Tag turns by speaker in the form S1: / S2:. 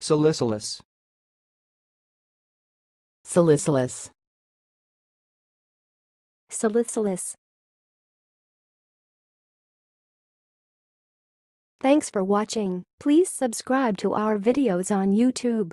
S1: Salicylus.
S2: Salicylus.
S3: Salicylus. Thanks for watching. Please subscribe to our videos on YouTube.